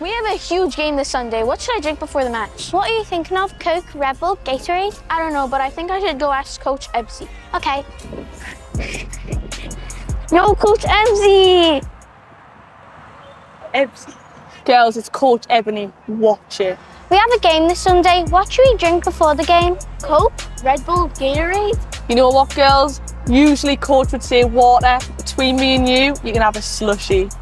We have a huge game this Sunday. What should I drink before the match? What are you thinking of? Coke, Red Bull, Gatorade? I don't know, but I think I should go ask Coach Ebsy. Okay. Yo, Coach Ebsy! Ebsy. Girls, it's Coach Ebony. Watch it. We have a game this Sunday. What should we drink before the game? Coke, Red Bull, Gatorade? You know what, girls? Usually Coach would say water. Between me and you, you can have a slushie.